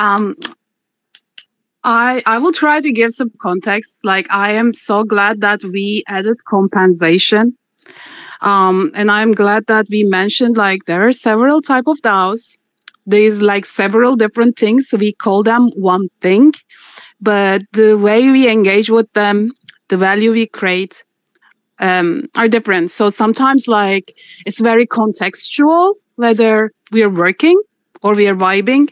Um, I I will try to give some context. Like I am so glad that we added compensation. Um, and I'm glad that we mentioned like there are several type of DAOs. There's like several different things. We call them one thing, but the way we engage with them, the value we create, um, are different. So sometimes like it's very contextual whether we are working or we are vibing,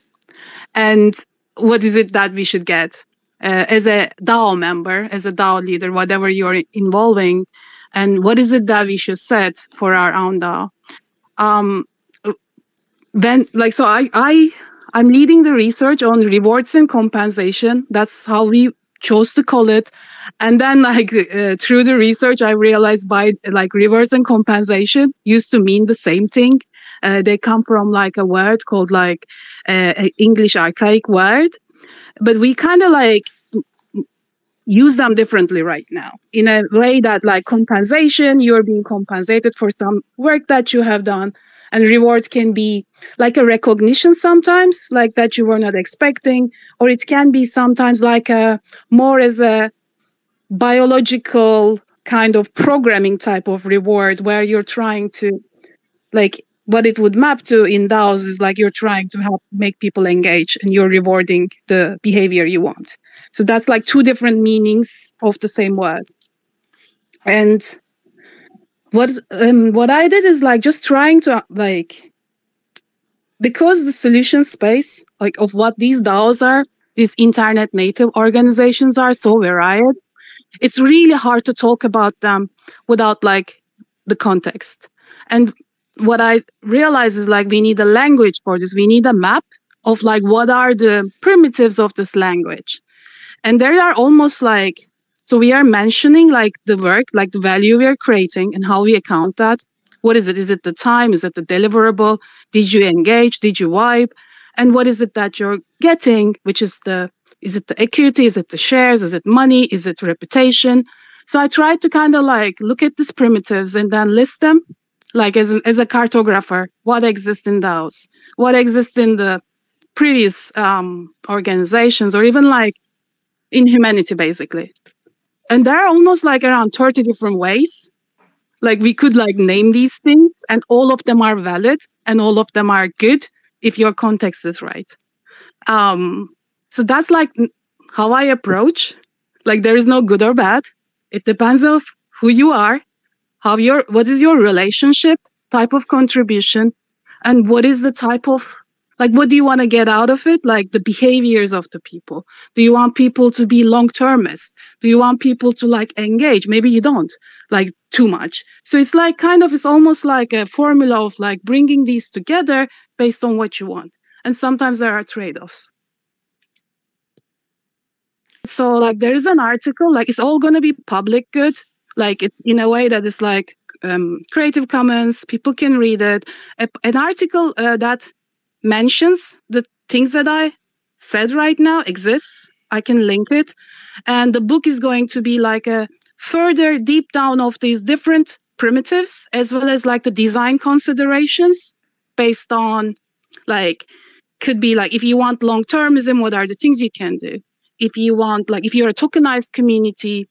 and what is it that we should get uh, as a DAO member, as a DAO leader, whatever you're involving, and what is it that we should set for our own DAO. Um, then, like, so I, I, I'm leading the research on rewards and compensation. That's how we chose to call it. And then, like, uh, through the research, I realized by like rewards and compensation used to mean the same thing. Uh, they come from like a word called like uh, English archaic word, but we kind of like use them differently right now. In a way that like compensation you're being compensated for some work that you have done and reward can be like a recognition sometimes like that you were not expecting or it can be sometimes like a more as a biological kind of programming type of reward where you're trying to like what it would map to in DAOs is like you're trying to help make people engage and you're rewarding the behavior you want. So that's like two different meanings of the same word. And what um, what I did is like just trying to like because the solution space like of what these DAOs are, these internet native organizations are so varied. It's really hard to talk about them without like the context. And what I realize is like we need a language for this. We need a map of like what are the primitives of this language. And there are almost like so we are mentioning like the work, like the value we are creating and how we account that. What is it? Is it the time? Is it the deliverable? Did you engage? Did you wipe? And what is it that you're getting? Which is the is it the equity? Is it the shares? Is it money? Is it reputation? So I tried to kind of like look at these primitives and then list them like as, an, as a cartographer, what exists in those, what exists in the previous um, organizations, or even like in humanity, basically. And there are almost like around 30 different ways. Like we could like name these things, and all of them are valid and all of them are good if your context is right. Um, so that's like how I approach. Like there is no good or bad. It depends of who you are how your what is your relationship type of contribution? And what is the type of like what do you want to get out of it? Like the behaviors of the people. Do you want people to be long termist do you want people to like engage? Maybe you don't like too much. So it's like kind of it's almost like a formula of like bringing these together based on what you want. And sometimes there are trade-offs. So like there is an article like it's all going to be public good like it's in a way that is like um, creative commons people can read it. A, an article uh, that mentions the things that i said right now exists. I can link it. And the book is going to be like a further deep down of these different primitives as well as like the design considerations based on like could be like if you want long termism what are the things you can do? If you want like if you're a tokenized community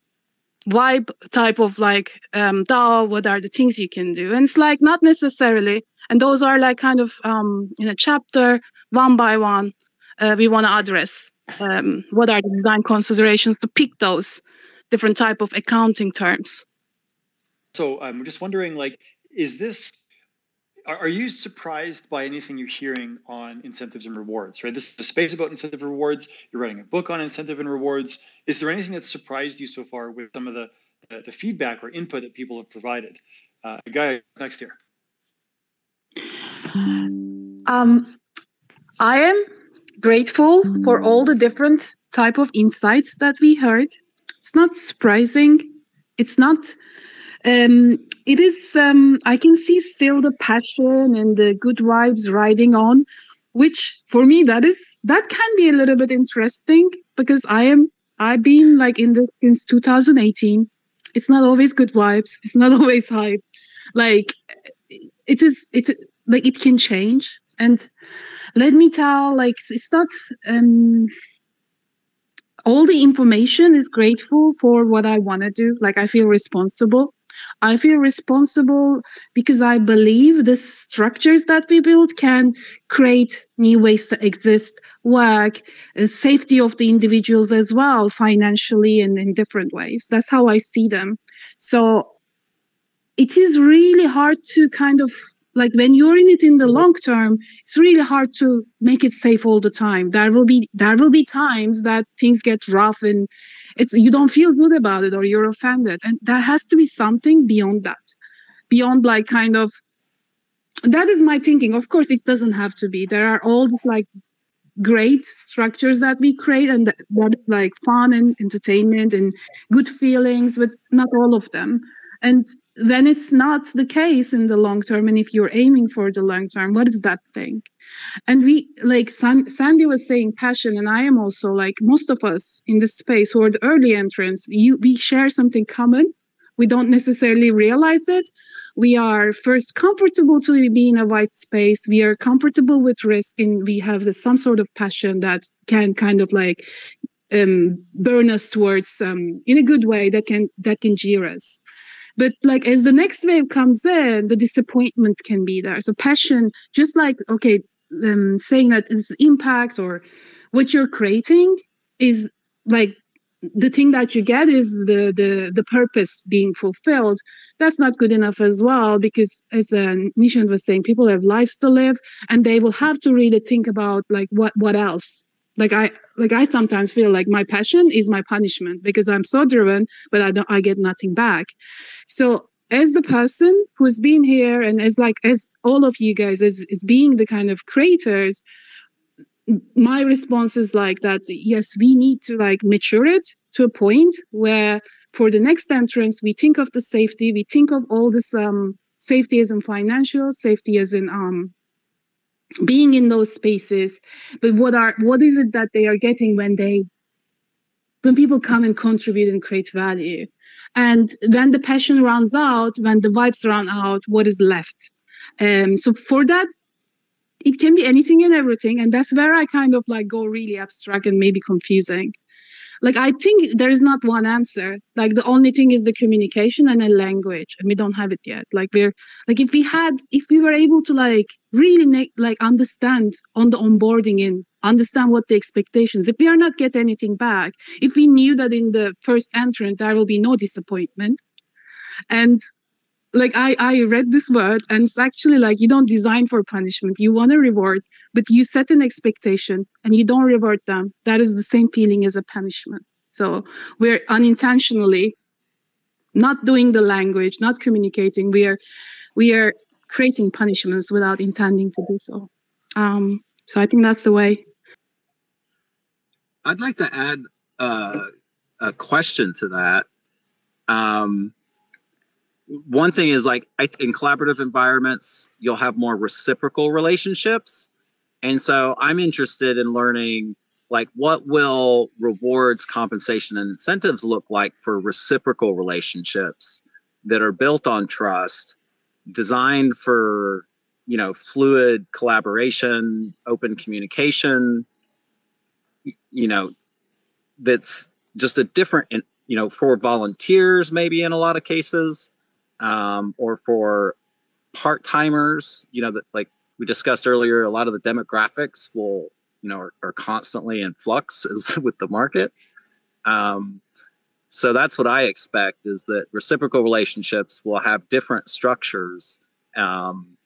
vibe type of like um, DAO, what are the things you can do? And it's like not necessarily, and those are like kind of um, in a chapter, one by one, uh, we want to address um, what are the design considerations to pick those different type of accounting terms. So I'm just wondering, like, is this are, you surprised by anything you're hearing on incentives and rewards right? This is a space about incentive rewards. You're writing a book on incentive and rewards. Is there anything that's surprised you so far with some of the the, the feedback or input that people have provided? Uh, guy next here. Um, i am grateful for all the different type of insights that we heard. It's not surprising. It's not um, it is um, i can see still the passion and the good vibes riding on which for me that is that can be a little bit interesting because i am i've been like in this since 2018 it's not always good vibes. It's not always hype. Like it is it like it can change. And let me tell like it's not um all the information is grateful for what i want to do. Like i feel responsible I feel responsible because I believe the structures that we build can create new ways to exist, work, and safety of the individuals as well, financially and in different ways. That's how I see them. So it is really hard to kind of like when you're in it in the mm-hmm. long term it's really hard to make it safe all the time. There will be there will be times that things get rough and it's you don't feel good about it or you're offended. And there has to be something beyond that. Beyond like kind of that is my thinking. Of course it doesn't have to be. There are all these like great structures that we create and that is like fun and entertainment and good feelings but it's not all of them. And when it's not the case in the long term. And if you're aiming for the long term what is that thing and we like San, sandy was saying passion. And i am also like most of us in this space who are the early entrants you we share something common. We don't necessarily realize it. We are first comfortable to be in a white space. We are comfortable with risk and we have the, some sort of passion that can kind of like um, burn us towards um, in a good way that can that can jeer us but like as the next wave comes in the disappointment can be there. So passion just like okay um, saying that it's impact or what you're creating is like the thing that you get is the the the purpose being fulfilled. That's not good enough as well because as uh, Nishant was saying people have lives to live and they will have to really think about like what what else like i like i sometimes feel like my passion is my punishment because i'm so driven but i don't i get nothing back. So as the person who's been here and as like as all of you guys as, as being the kind of creators my response is like that yes we need to like mature it to a point where for the next entrance we think of the safety we think of all this um safety as in financial safety as in um being in those spaces but what are what is it that they are getting when they when people come and contribute and create value? And when the passion runs out when the vibes run out what is left? Um so for that it can be anything and everything and that's where i kind of like go really abstract and maybe confusing like i think there is not one answer. Like the only thing is the communication and a language and we don't have it yet. Like we're like if we had if we were able to like really make like understand on the onboarding and understand what the expectations if we are not get anything back if we knew that in the first entrance there will be no disappointment. And like I, I read this word and it's actually like you don't design for punishment. You want a reward but you set an expectation and you don't reward them. That is the same feeling as a punishment. So we're unintentionally not doing the language not communicating. We are we are creating punishments without intending to do so. Um so i think that's the way. I'd like to add uh, a question to that. Um one thing is like I in collaborative environments you'll have more reciprocal relationships. And so i'm interested in learning like what will rewards compensation and incentives look like for reciprocal relationships that are built on trust designed for you know fluid collaboration open communication you know that's just a different you know for volunteers maybe in a lot of cases um, or for part timers, you know, that like we discussed earlier, a lot of the demographics will, you know, are, are constantly in flux as with the market. Um, so that's what I expect is that reciprocal relationships will have different structures. Um,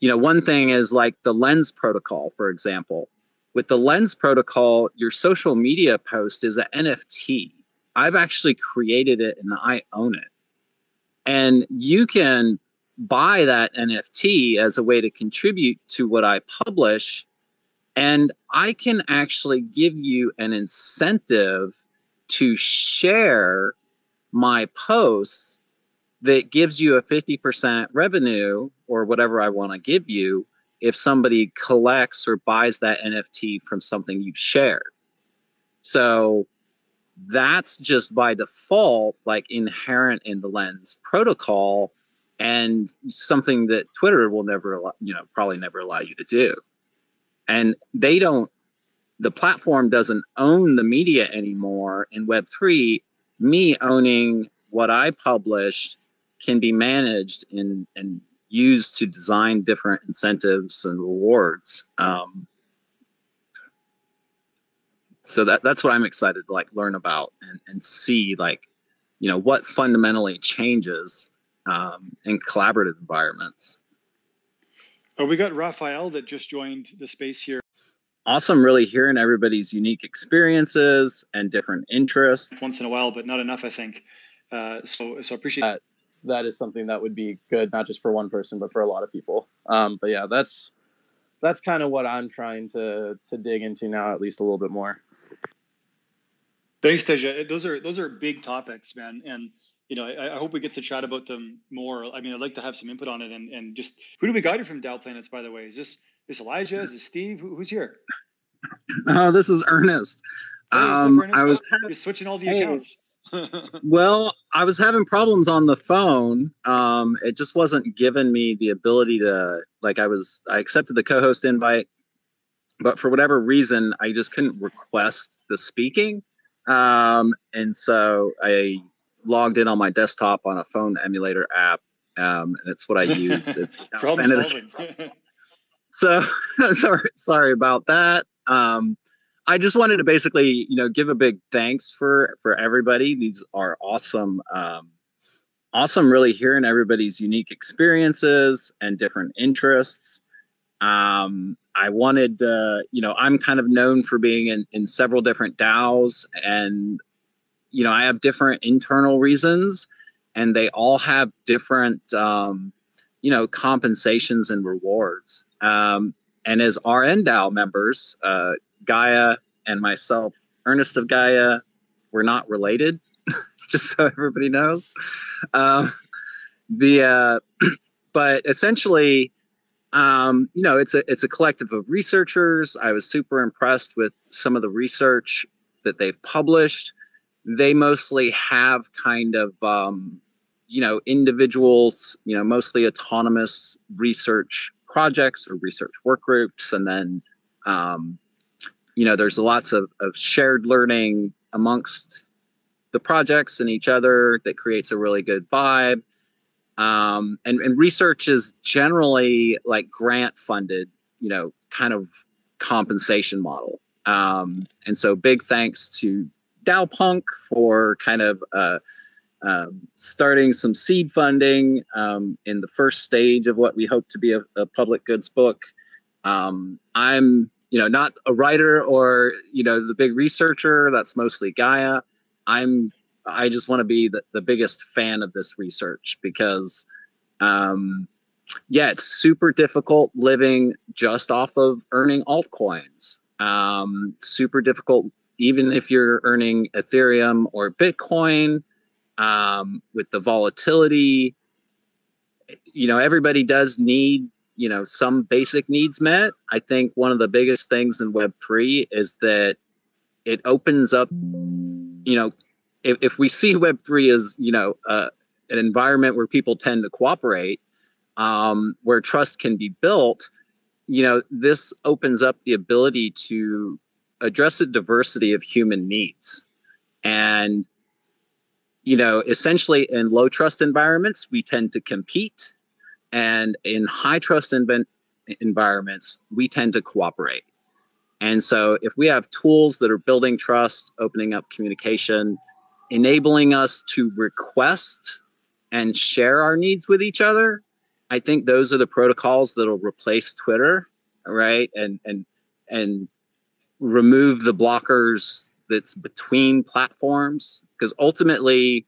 you know, one thing is like the lens protocol, for example. With the lens protocol, your social media post is an NFT. I've actually created it and I own it. And you can buy that NFT as a way to contribute to what I publish. And I can actually give you an incentive to share my posts that gives you a 50% revenue or whatever I want to give you if somebody collects or buys that NFT from something you've shared. So that's just by default like inherent in the lens protocol and something that twitter will never you know probably never allow you to do. And they don't the platform doesn't own the media anymore in web3 me owning what i published can be managed and and used to design different incentives and rewards. Um, so that that's what i'm excited to like learn about and, and see like you know what fundamentally changes um, in collaborative environments. Oh we got raphael that just joined the space here. Awesome really hearing everybody's unique experiences and different interests. Once in a while but not enough i think. Uh, so so appreciate that that is something that would be good not just for one person but for a lot of people. Um, but yeah that's that's kind of what i'm trying to to dig into now at least a little bit more Thanks, Teja. Those are those are big topics, man, and you know I, I, hope we get to chat about them more. I mean, I'd like to have some input on it, and and just who do we got here from DAO Planets, by the way? Is this is Elijah? Is this Steve? Who, who's here? Oh, this is Ernest. Hey, um, Ernest? I was switching all the hey. accounts. well, I was having problems on the phone. Um, it just wasn't giving me the ability to like. I was I accepted the co-host invite, but for whatever reason, I just couldn't request the speaking. Um, and so I logged in on my desktop on a phone emulator app, um, and it's what I use. It's Problem so sorry, sorry about that. Um, I just wanted to basically, you know, give a big thanks for for everybody. These are awesome, um, awesome. Really hearing everybody's unique experiences and different interests. Um, I wanted, uh, you know, I'm kind of known for being in, in several different DAOs, and you know, I have different internal reasons, and they all have different, um, you know, compensations and rewards. Um, and as RnDAO members, uh, Gaia and myself, Ernest of Gaia, we're not related, just so everybody knows. Uh, the uh, but essentially um, you know, it's a it's a collective of researchers. I was super impressed with some of the research that they've published. They mostly have kind of um, you know individuals, you know, mostly autonomous research projects or research work groups, and then um, you know, there's lots of, of shared learning amongst the projects and each other that creates a really good vibe um, and, and research is generally like grant funded, you know, kind of compensation model. Um, and so big thanks to DAOpunk for kind of uh, um, starting some seed funding um, in the first stage of what we hope to be a, a public goods book. Um, I'm, you know, not a writer or, you know, the big researcher. That's mostly Gaia. I'm I just want to be the, the biggest fan of this research because, um, yeah, it's super difficult living just off of earning altcoins. Um, super difficult, even if you're earning Ethereum or Bitcoin um, with the volatility. You know, everybody does need, you know, some basic needs met. I think one of the biggest things in Web3 is that it opens up, you know, if, if we see Web3 as, you know, uh, an environment where people tend to cooperate, um, where trust can be built, you know, this opens up the ability to address a diversity of human needs. And, you know, essentially in low trust environments, we tend to compete. And in high trust environments, we tend to cooperate. And so if we have tools that are building trust, opening up communication, enabling us to request and share our needs with each other. I think those are the protocols that'll replace Twitter, right? And and and remove the blockers that's between platforms because ultimately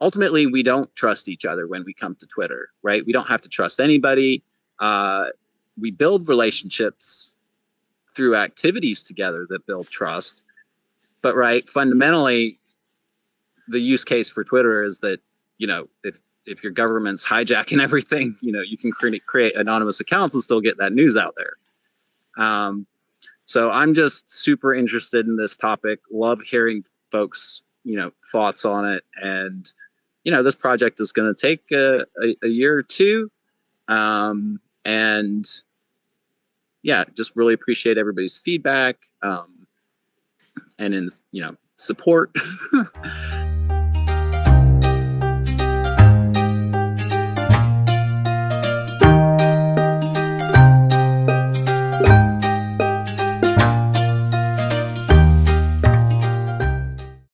ultimately we don't trust each other when we come to Twitter, right? We don't have to trust anybody. Uh, we build relationships through activities together that build trust. But right, fundamentally, the use case for Twitter is that you know if if your government's hijacking everything, you know you can create create anonymous accounts and still get that news out there. Um, so I'm just super interested in this topic. Love hearing folks, you know, thoughts on it. And you know, this project is going to take a, a, a, year or two, um, and yeah, just really appreciate everybody's feedback um, and in you know support.